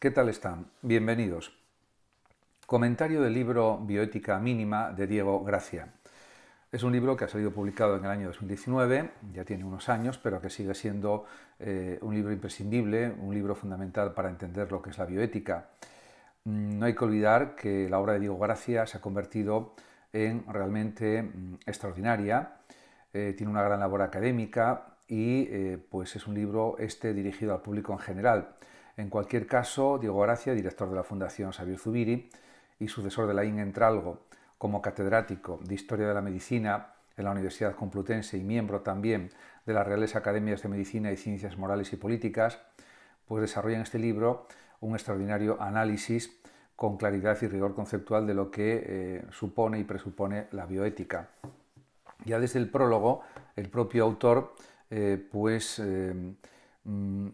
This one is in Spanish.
¿Qué tal están? Bienvenidos. Comentario del libro Bioética Mínima de Diego Gracia. Es un libro que ha salido publicado en el año 2019, ya tiene unos años, pero que sigue siendo eh, un libro imprescindible, un libro fundamental para entender lo que es la bioética. Mm, no hay que olvidar que la obra de Diego Gracia se ha convertido en realmente mm, extraordinaria, eh, tiene una gran labor académica y eh, pues es un libro este dirigido al público en general. En cualquier caso, Diego Gracia, director de la Fundación Xavier Zubiri y sucesor de la IN Entralgo, como catedrático de Historia de la Medicina en la Universidad Complutense y miembro también de las Reales Academias de Medicina y Ciencias Morales y Políticas, pues desarrolla en este libro un extraordinario análisis con claridad y rigor conceptual de lo que eh, supone y presupone la bioética. Ya desde el prólogo, el propio autor eh, pues eh, mm,